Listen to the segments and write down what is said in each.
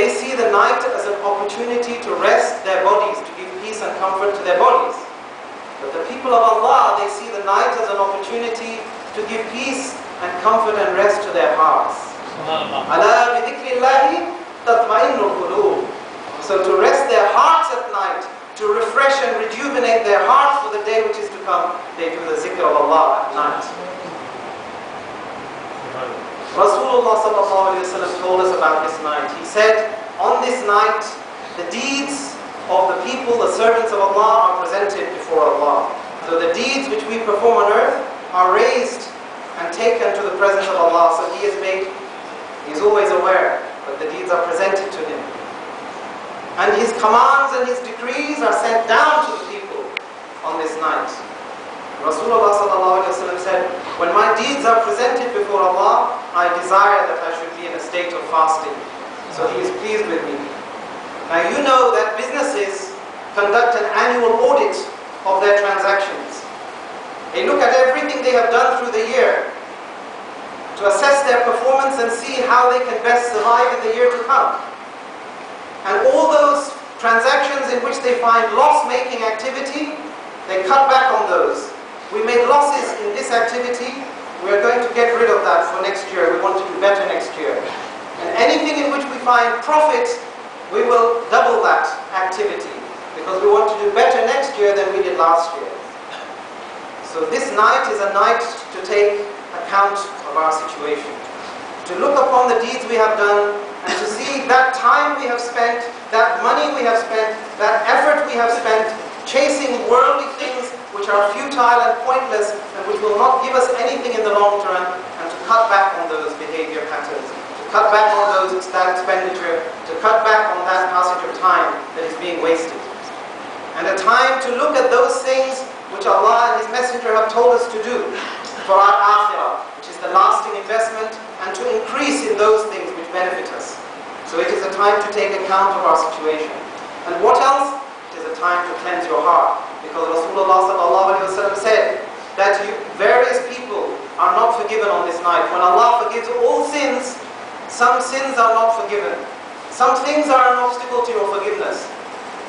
They see the night as an opportunity to rest their bodies, to give peace and comfort to their bodies. But the people of Allah, they see the night as an opportunity to give peace and comfort and rest to their hearts. So to rest their hearts at night, to refresh and rejuvenate their hearts for the day which is to come, they do the zikr of Allah at night. Rasulullah told us about this night. He said, on this night, the deeds of the people, the servants of Allah, are presented before Allah. So the deeds which we perform on earth are raised and taken to the presence of Allah. So He is made, He is always aware, but the deeds are presented to Him. And His commands and His decrees are sent down to the people on this night. Rasulullah said, when my deeds are presented before Allah, I desire that I should be in a state of fasting. So He is pleased with me. Now you know that businesses conduct an annual audit of their transactions. They look at everything they have done through the year to assess their performance and see how they can best survive in the year to come. And all those transactions in which they find loss-making activity, they cut back on those we made losses in this activity. We are going to get rid of that for next year. We want to do better next year. And anything in which we find profit, we will double that activity because we want to do better next year than we did last year. So this night is a night to take account of our situation. To look upon the deeds we have done and to see that time we have spent, that money we have spent, that effort we have spent chasing worldly which are futile and pointless and which will not give us anything in the long term and to cut back on those behavior patterns, to cut back on those that expenditure, to cut back on that passage of time that is being wasted. And a time to look at those things which Allah and His Messenger have told us to do for our akhirah, which is the lasting investment, and to increase in those things which benefit us. So it is a time to take account of our situation. And what else? It is a time to cleanse your heart. Because Rasulullah said that you, various people are not forgiven on this night. When Allah forgives all sins, some sins are not forgiven. Some things are an obstacle to your forgiveness.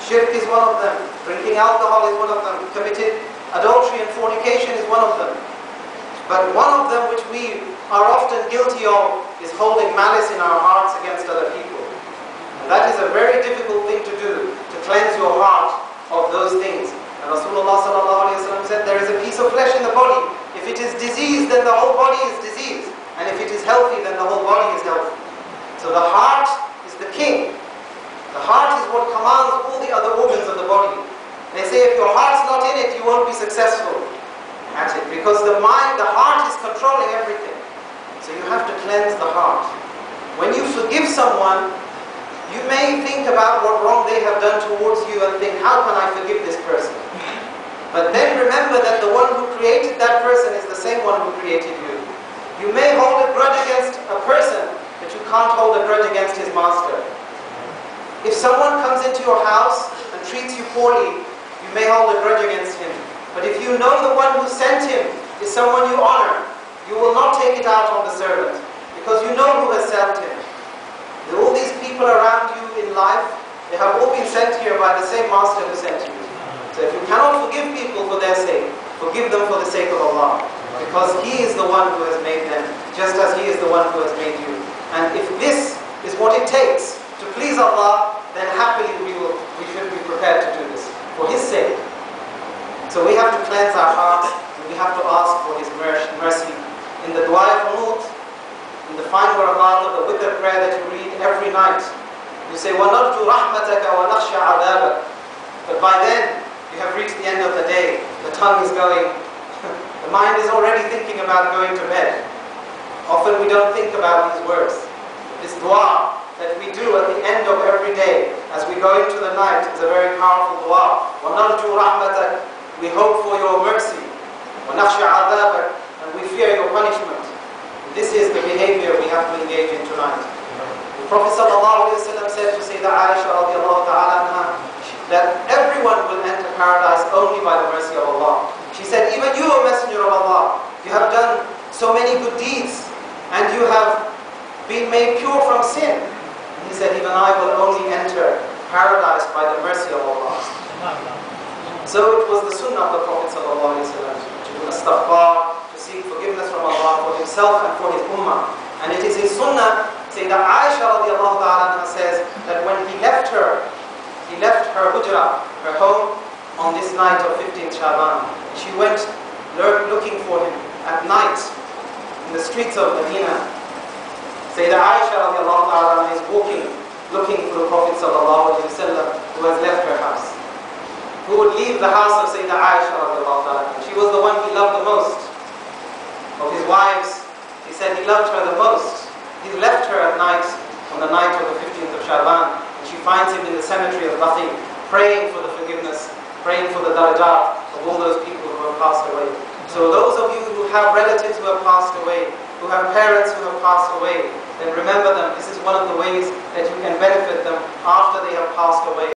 Shirk is one of them. Drinking alcohol is one of them. Committed adultery and fornication is one of them. But one of them which we are often guilty of is holding malice in our hearts against other people. And that is a very difficult thing to do, to cleanse your heart of those things. Rasulullah said, there is a piece of flesh in the body. If it is diseased, then the whole body is diseased. And if it is healthy, then the whole body is healthy. So the heart is the king. The heart is what commands all the other organs of the body. They say if your heart's not in it, you won't be successful at it. Because the mind, the heart is controlling everything. So you have to cleanse the heart. When you forgive someone, you may think about what wrong they have done towards you and think, how can I forgive this person? But then remember that the one who created that person is the same one who created you. You may hold a grudge against a person, but you can't hold a grudge against his master. If someone comes into your house and treats you poorly, you may hold a grudge against him. But if you know the one who sent him is someone you honor, you will not take it out on the servant, because you know who has sent him. All these people around you in life, they have all been sent here by the same master who sent you. So if you cannot forgive people for their sake, forgive them for the sake of Allah. Because He is the one who has made them, just as He is the one who has made you. And if this is what it takes to please Allah, then happily we, will, we should be prepared to do this, for His sake. So we have to cleanse our hearts, and we have to ask for His mercy. In the Dua al-Qunut, in the final Ramadan, the witr prayer that you read every night, you say, وَنَرْجُ رَحْمَتَكَ وَنَخْشَ عَذَابَكَ But by then, you have reached the end of the day. The tongue is going, the mind is already thinking about going to bed. Often we don't think about these words. This dua that we do at the end of every day, as we go into the night, is a very powerful dua. وَنَرْجُ رَحْمَتَكَ We hope for your mercy. وَنَخْشَ عَذَابَكَ And we fear your punishment. This is the behavior we have to engage in tonight. The Prophet ﷺ said to Sayyidah Aisha ta'ala that everyone will enter paradise only by the mercy of Allah. She said, even you, O Messenger of Allah, you have done so many good deeds and you have been made pure from sin. And he said, even I will only enter paradise by the mercy of Allah. So it was the sunnah of the Prophet to do istighfar, to seek forgiveness from Allah for himself and for his ummah. And it is his sunnah, Sayyidah Aisha radiallahu ta'ala says that when he left her, he left her hujra, her home, on this night of 15th Shaban. She went looking for him at night in the streets of Medina. Sayyidah Aisha ta'ala is walking, looking for the Prophet sallallahu who has left her house who would leave the house of Sayyidah Aisha She was the one he loved the most. Of his wives, he said he loved her the most. He left her at night, on the night of the 15th of Shaban, and she finds him in the cemetery of Baqi, praying for the forgiveness, praying for the darajat of all those people who have passed away. So those of you who have relatives who have passed away, who have parents who have passed away, then remember them. This is one of the ways that you can benefit them after they have passed away.